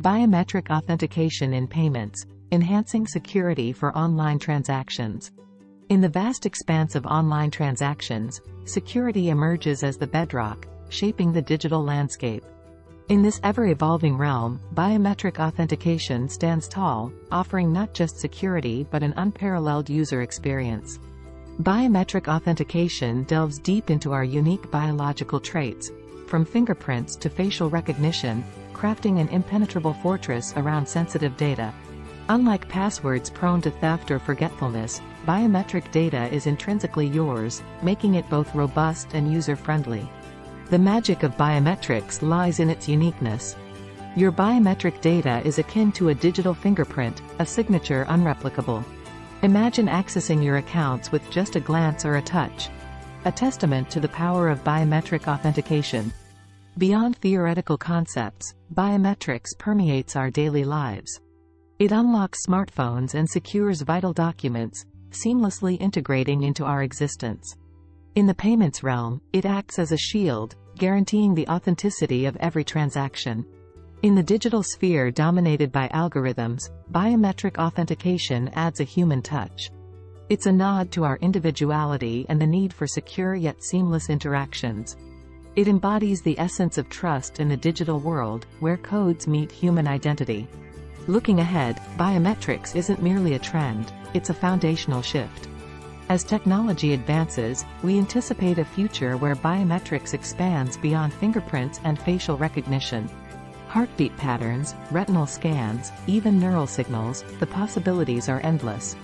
Biometric authentication in payments, enhancing security for online transactions. In the vast expanse of online transactions, security emerges as the bedrock, shaping the digital landscape. In this ever-evolving realm, biometric authentication stands tall, offering not just security but an unparalleled user experience. Biometric authentication delves deep into our unique biological traits, from fingerprints to facial recognition, crafting an impenetrable fortress around sensitive data. Unlike passwords prone to theft or forgetfulness, biometric data is intrinsically yours, making it both robust and user-friendly. The magic of biometrics lies in its uniqueness. Your biometric data is akin to a digital fingerprint, a signature unreplicable. Imagine accessing your accounts with just a glance or a touch. A testament to the power of biometric authentication. Beyond theoretical concepts, biometrics permeates our daily lives. It unlocks smartphones and secures vital documents, seamlessly integrating into our existence. In the payments realm, it acts as a shield, guaranteeing the authenticity of every transaction. In the digital sphere dominated by algorithms, biometric authentication adds a human touch. It's a nod to our individuality and the need for secure yet seamless interactions. It embodies the essence of trust in the digital world, where codes meet human identity. Looking ahead, biometrics isn't merely a trend, it's a foundational shift. As technology advances, we anticipate a future where biometrics expands beyond fingerprints and facial recognition. Heartbeat patterns, retinal scans, even neural signals, the possibilities are endless.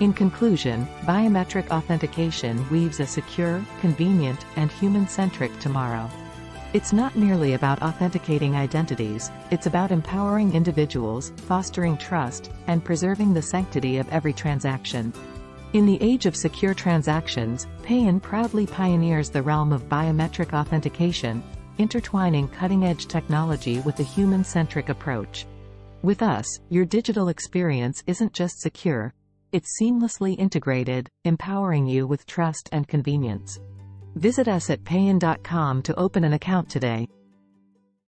In conclusion, biometric authentication weaves a secure, convenient, and human-centric tomorrow. It's not merely about authenticating identities, it's about empowering individuals, fostering trust, and preserving the sanctity of every transaction. In the age of secure transactions, Payine proudly pioneers the realm of biometric authentication, intertwining cutting-edge technology with a human-centric approach. With us, your digital experience isn't just secure, it's seamlessly integrated, empowering you with trust and convenience. Visit us at payine.com to open an account today.